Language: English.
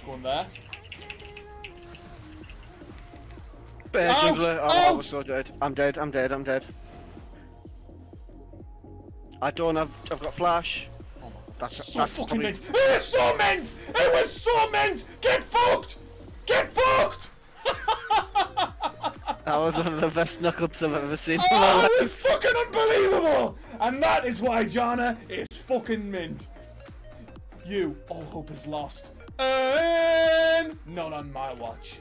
Let's go in there. Bear Ouch! juggler. Oh, I was so dead. I'm dead. I'm dead. I'm dead. I don't have. I've got flash. That's So that's fucking probably- meant. It was so meant. It was so meant. Get fucked. Get fucked. That was one of the best knockups I've ever seen Oh, it was fucking unbelievable. And that is why Janna is fucking mint. You, all hope is lost. And not on my watch.